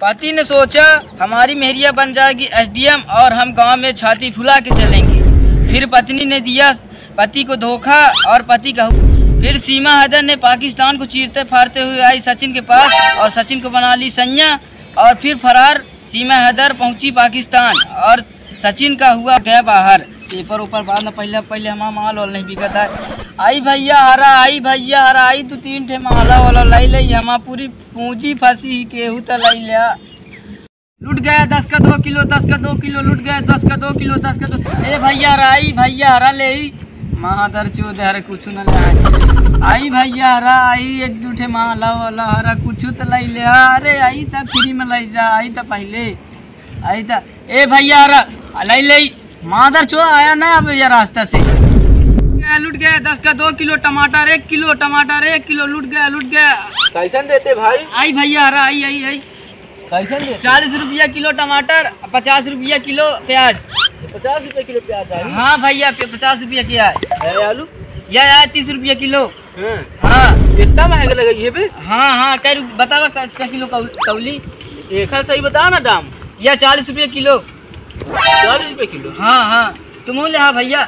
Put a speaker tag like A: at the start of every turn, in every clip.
A: पति ने सोचा, हमारी मेहरिया बन जाएगी एसडीएम और हम गाँव में छाती फुला के चलेंगे। फिर पत्नी ने दिया पति को धोखा और पति का फिर सीमा हैदर ने पाकिस्तान को चीरते फाड़ते हुए आई सचिन के पास और सचिन को बना ली संज्ञा और फिर फरार सीमा हैदर पहुँची पाकिस्तान और सचिन का हुआ गया बाहर पेपर ऊपर बाद में पहले पहले हमारा माल वाल नहीं बिका था आई भैया हरा, आई भैया हरा, आई तू तीन ठे माला वाला लाई लई हमारा पूरी पूंजी फंसी केहू तो लाई लिया लुट गया दस का दो किलो, दस का दो किलो, लुट गया दस का दो किलो, दस का दो। ए भैया हरा, आई भैया हरा ले महादर चोद हरे कुछ न ले आई। भैया हरा, आई एक दूठे माला वाला हरा, कुछ तो लाई ले। अरे आई था फ्री में लाई जा, आई था पहले। आई था ए भैया हरा, लाई ले मादर चो आया ना अब ये रास्ता से। लुट गया दस का दो किलो टमाटर एक किलो टमाटर एक किलो लुट गया लुट गया।
B: कैसन देते भाई?
A: आई भैया हरा आई आई आई।
B: कैसन
A: चालीस रुपया किलो टमाटर पचास रुपया किलो प्याज।
B: पचास रुपए किलो प्याज
A: हाँ भैया पचास रुपया किया है।
B: आलू?
A: यह है तीस रुपया किलो।
B: हाँ।
A: हाँ।
B: इतना महँगा लगा ये पे
A: हाँ हाँ कै रु- बतावा कै कै किलो कौली।
B: एक सही बता ना दाम।
A: यह चालीस रुपया किलो।
B: चालीस रुपए किलो?
A: हाँ हाँ। तुम ले हाँ भैया।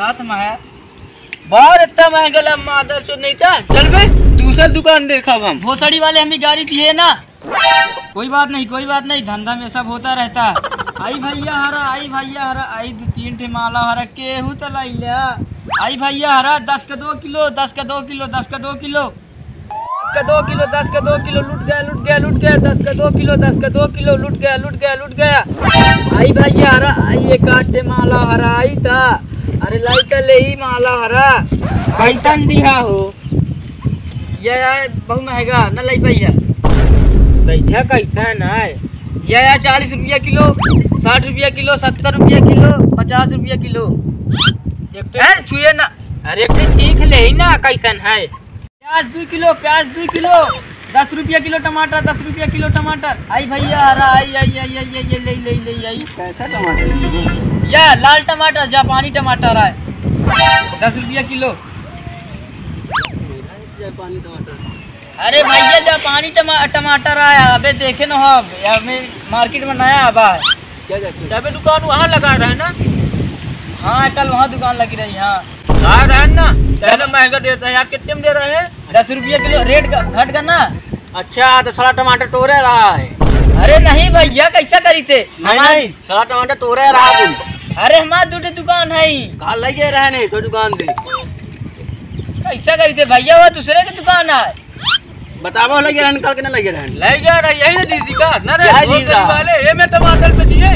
A: साथ में है।
B: बहुत इतना महँगा लगा मादर चो नहीं था? चल बे दूसरा दुकान देखा अब हम।
A: भोसड़ी वाले हमें गाड़ी दी है ना। कोई बात नहीं कोई बात नहीं धंधा में सब होता रहता। है आई भैया हरा आई भैया हरा आई दो तीन ठे माला हरा केहू तो लाई लिया आई भैया हरा दस का दो किलो दस का दो किलो दस का दो किलो। दस का दो किलो दस का दो किलो लुट गया लुट गया लुट गया दस का दो किलो दस का दो किलो लुट गया लुट गया लुट गया। आई भैया हरा आई एक आठ माला हरा आई था। अरे लाई का ले ही माला हरा।
B: कैसन दिया हो।
A: यह है बहुत महँगा न लाई भैया
B: भैया कैसा है
A: यह है चालीस रुपया किलो साठ रुपया किलो सत्तर रुपया किलो पचास रुपया किलो। अरे छुए ना।
B: अरे दिन सीख ले ही ना कैसन है।
A: प्याज दो किलो प्याज दो किलो। दस रुपया किलो टमाटर दस रुपया किलो टमाटर। आई भैया हरा आई आई आई आई आई ले ले ले आई।
B: कैसा टमाटर
A: यह लाल टमाटर जापानी टमाटर है। दस रुपया किलो।
B: जापानी टमाटर
A: अरे भैया जापानी टमा, टमाटर आया अबे देखे ना हम हमें मार्केट में नया आबा है।
B: क्या जाते दुकान वहाँ लगा रहा है ना?
A: हाँ कल वहाँ दुकान लगी रही हाँ।
B: आ रहा है ना? पहले महँगा देता है यार कितने में दे रहे हैं?
A: दस रुपया किलो रेट घट गया ना
B: अच्छा तो सारा टमाटर तोड़े रहा है।
A: अरे नहीं भैया कैसा करी थे?
B: नहीं सारा टमाटर तोड़े रहा तुम
A: अरे हमारे दूसरी दुकान है ही।
B: कहा लगे रहे तो दुकान से?
A: कैसा करी भैया वो दूसरे की दुकान है।
B: बताओ लगे रहे निकाल के ना लगे रहे
A: ले जा रहा यही ना दीदी का। ना रे दो
B: दीदा?
A: वाले ये मैं टमाटर पे दिए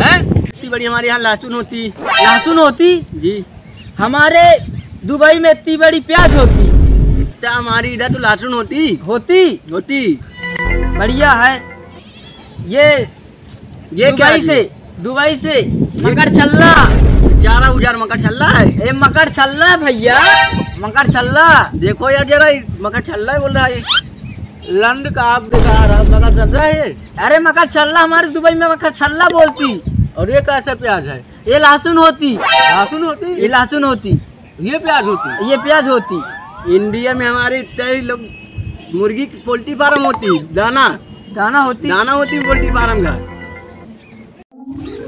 A: हैं?
B: इतनी बड़ी हमारे यहाँ लहसुन होती।
A: लहसुन होती?
B: जी।
A: हमारे दुबई में इतनी बड़ी प्याज होती।
B: तो हमारी इधर तो लहसुन होती।
A: होती?
B: होती।
A: बढ़िया है। ये
B: ये क्या
A: से दुबई से मकर छल्ला।
B: चारा उजार मकर छल्ला है।
A: ये मकर छल्ला भैया मकर छल्ला।
B: देखो यार जरा मकर छल्ला बोल रहा है। लंड का आप दिखा रहा मकर रहा है।
A: अरे मकर छल्ला हमारे दुबई में मकर छल्ला बोलती।
B: और ये कैसा प्याज है?
A: ये लहसुन होती।
B: लहसुन होती?
A: ये लहसुन होती।
B: ये प्याज होती?
A: ये प्याज होती।
B: इंडिया में हमारे इतने ही लोग मुर्गी की पोल्ट्री फार्म होती। दाना?
A: दाना होती।
B: दाना होती पोल्ट्री फार्म का?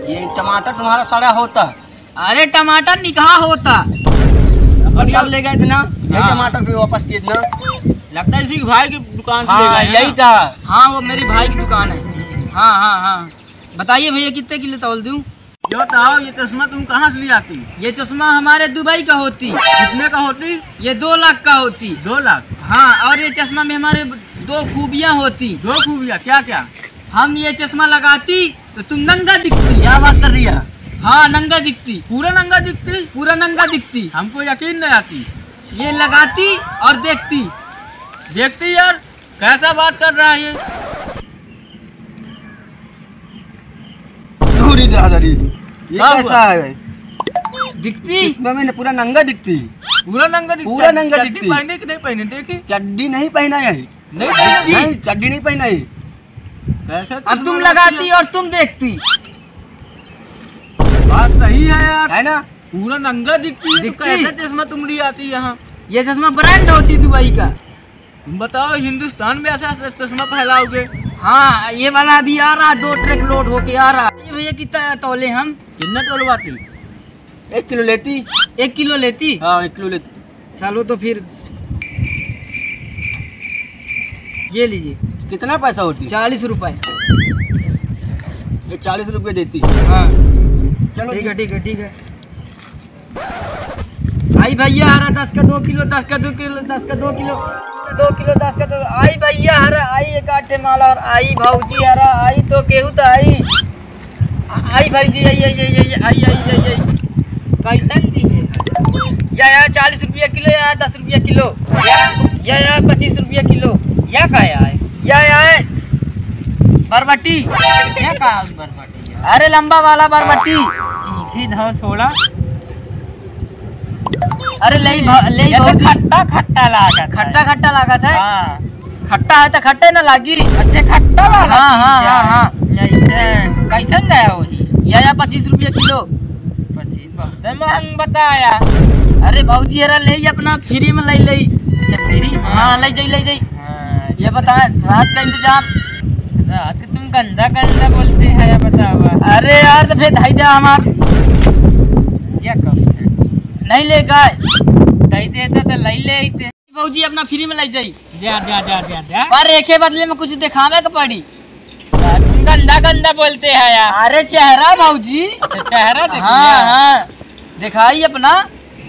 B: ये टमाटर तुम्हारा सड़ा होता।
A: अरे टमाटर निकाह होता।
B: और कब ले गए थे ना? ये
A: हाँ।
B: टमाटर फिर वापस किए थे ना? लगता है इसी के भाई की दुकान से
A: हाँ,
B: गए
A: यही था। हाँ वो मेरी भाई की दुकान है। हाँ हाँ हाँ। बताइए भैया कितने किलो तोल दूँ?
B: जो बताओ ये चश्मा तुम कहाँ से ले आती?
A: ये चश्मा हमारे दुबई का होती।
B: कितने का होती?
A: ये दो लाख का होती।
B: दो लाख?
A: हाँ और ये चश्मा में हमारे दो खूबियाँ होती।
B: दो खूबियाँ? क्या क्या
A: हम ये चश्मा लगाती तो तुम नंगा दिखती
B: क्या बात कर रही है?
A: हाँ नंगा दिखती
B: पूरा नंगा दिखती
A: पूरा नंगा दिखती
B: हमको यकीन नहीं आती।
A: ये लगाती और देखती।
B: देखती यार कैसा बात कर रहा है ये? दूरी दादारी ये कैसा है?
A: दिखती?
B: इसमें मैंने पूरा नंगा दिखती।
A: पूरा नंगा दिखती?
B: पूरा नंगा दिखती।
A: पहने कि नहीं पहने? देखी?
B: चड्डी नहीं पहना है।
A: नहीं
B: चड्डी नहीं पहना है
A: अब तुम लगाती और तुम देखती।
B: बात सही है यार। है ना?
A: पूरा नंगा दिखती
B: है, तो कैसा
A: चश्मा तुम ली आती यहाँ? ये चश्मा ब्रांड होती दुबई का।
B: तुम बताओ हिंदुस्तान में ऐसा चश्मा फैलाओगे?
A: हाँ ये वाला अभी आ रहा दो ट्रक लोड होके आ रहा। ये भैया कितना तोले हम?
B: कितना टोलवाती एक किलो लेती।
A: एक किलो लेती?
B: हाँ एक किलो लेती।
A: चलो तो फिर। ये लीजिए।
B: कितना पैसा होती?
A: चालीस रुपए।
B: चालीस रुपए देती।
A: हाँ। ठीक है ठीक है ठीक है। आई भैया हरा दस का दो किलो दस का दो किलो दस का दो किलो दो किलो दस का दो। आई भैया हरा आई एक आठे माला और आई भाजी हरा आई तो केहू तो आई। आई भाजी आई आई आई आई आई आई आई कैसन दी या या चालीस रुपया किलो या दस रुपया किलो? या या पच्चीस रुपया किलो? या का या या या है बरबट्टी।
B: क्या कहा बरबटी
A: अरे लंबा वाला बरबट्टी।
B: चीखी धाव छोड़ा।
A: अरे ले ले
B: खट्टा खट्टा लागा
A: खट्टा खट्टा लागत है?
B: हाँ।
A: खट्टा है तो खट्टे ना लागी।
B: अच्छे खट्टा वाला
A: हाँ, हाँ,
B: है।
A: हाँ, हाँ।
B: कैसन गया वही
A: या या पच्चीस रुपया किलो।
B: पच्चीस बहुत महंग बताया।
A: अरे भाजी हरा ले अपना फ्री में ले ले
B: अच्छा फ्री
A: हाँ ले जाई ले जाई
B: हाँ,
A: ये बता रात का इंतज़ाम।
B: रात के तुम गंदा गंदा बोलते हैं या बतावा
A: अरे यार तो फिर धाई जा हमार।
B: क्या कब
A: नहीं ले गए।
B: कही देता तो लई ले आते।
A: भाजी अपना फ्री में ले जाई।
B: जा जा जा जा जा।
A: पर एके बदले में कुछ दिखावे के पड़ी।
B: तुम गंदा गंदा बोलते हैं यार।
A: अरे चेहरा भाजी
B: अच्छा, चेहरा
A: हाँ हाँ। दिखाई अपना।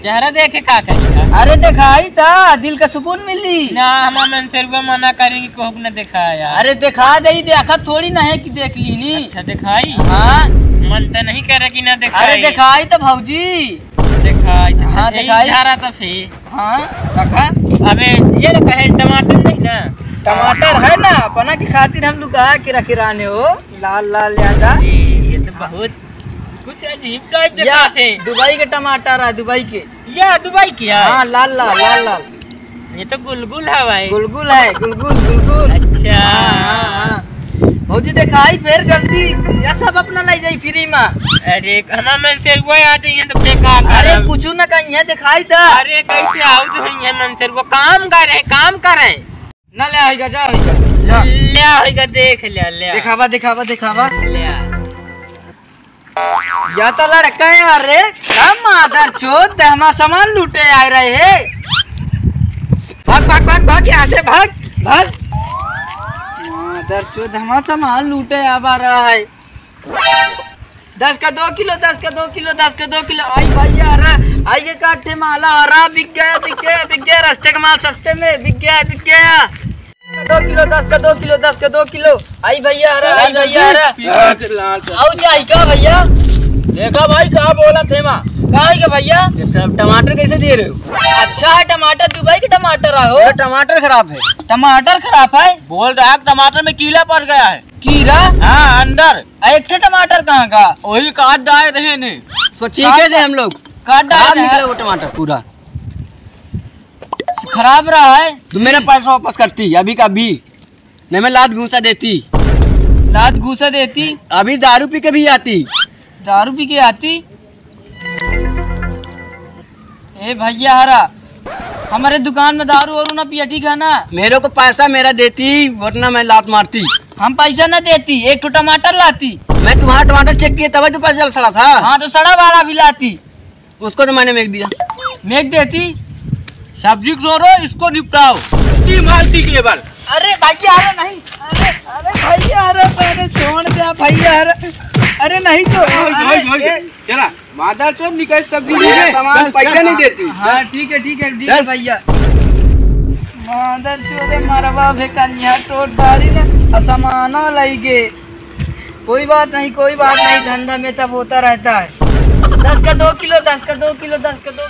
B: चेहरा देखे का करेगा
A: अरे दिखाई था दिल का सुकून मिली
B: ना हम मन से मना करेंगे को न दिखाया।
A: अरे दिखा दे देखा थोड़ी ना है कि देख ली नी।
B: अच्छा दिखाई?
A: हाँ।
B: मन तो नहीं करे कि ना दिखाई।
A: अरे दिखाई तो भाजी।
B: दिखाई
A: हाँ, दिखाई।
B: जा रहा था। फिर
A: हाँ रखा
B: अबे ये लोग कहे टमाटर नहीं ना?
A: टमाटर है ना अपना की खातिर हम लोग कहा कि रखे रहने हो। लाल लाल ज़्यादा।
B: ये तो बहुत कुछ अजीब टाइप
A: या
B: दिखा थे
A: दुबई के टमाटर है दुबई के।
B: या दुबई किया
A: हाँ। लाल लाल लाल लाल।
B: ये तो गुलगुल है भाई।
A: गुलगुल है गुलगुल गुलगुल।
B: अच्छा।
A: हाँ, हाँ। भौजी दिखाई फिर जल्दी। या सब अपना ले जाई फ्री में।
B: अरे हमारा मन से वो आते हैं तो बेकार
A: अरे कुछ न कहीं है दिखाई था
B: अरे कैसे आओ तो हैं मन से? वो काम कर रहे काम कर रहे।
A: न ले आएगा जा आएगा। जा।
B: ले आएगा देख ले ले
A: दिखावा दिखावा दिखावा।
B: ले आ।
A: या तो लड़का है, अरे। कम मादर चोद हमारा सामान लूटे आ रहे हैं। भाग भाग भाग भाग, यहाँ से भाग भाग। मादर चोद हमारा सामान लूटे आ रहा है। दस का दो किलो, दस का दो किलो, दस का दो किलो। आई भैया हरा आइए काठे माला हरा बिक गया बिक गया बिक गया, रास्ते का माल सस्ते में, बिक गया बिक गया। दो किलो दस का दो किलो दस का दो किलो। आई भैया आई भैया आओ जाई का भैया।
B: देखा भाई कहा बोला थे
A: कहा भैया?
B: टमाटर कैसे दे रहे हो?
A: अच्छा है टमाटर। दुबई के टमाटर आहो
B: टमाटर खराब है।
A: टमाटर खराब है?
B: बोल रहा है टमाटर में कीला पड़ गया है।
A: कीड़ा?
B: हाँ अंदर।
A: एक टमाटर कहाँ का?
B: वही काट डाल रहे ने
A: तो चीखे थे हम लोग। काट डाल हैं।
B: वो टमाटर पूरा।
A: खराब रहा है
B: तुम मेरा पैसा वापस करती अभी का अभी। नहीं मैं लात घूसा देती।
A: लात घूसा देती?
B: अभी दारू पी के भी आती।
A: दारू पी के आती? ए भैया हरा हमारे दुकान में दारू और ना पिया ठीक है ना?
B: मेरे को पैसा मेरा देती वरना मैं लात मारती।
A: हम पैसा ना देती एक ठो टमाटर लाती।
B: मैं तुम्हारा टमाटर चेक किया तभी तो पैसा सड़ा था।
A: हाँ तो सड़ा वाला भी लाती।
B: उसको तो मैंने मेक दिया।
A: मेघ देती?
B: सब्ज़ी छोड़ो इसको निपटाओ। मालती के बल।
A: अरे भैया अरे नहीं। अरे अरे भैया अरे पहले छोड़ दे भैया अरे अरे नहीं तो अरे,
B: चला। मादा चोर निकल सब्ज़ी
A: सामान
B: पैसा नहीं देती।
A: हाँ ठीक है ठीक है ठीक है भैया। मादर चोरे मरवा भे कन्या टोट डाली ने असमानो लई गे कोई बात नहीं कोई बात नहीं धंधा में सब होता रहता है। दस का दो किलो दस का दो किलो दस का दो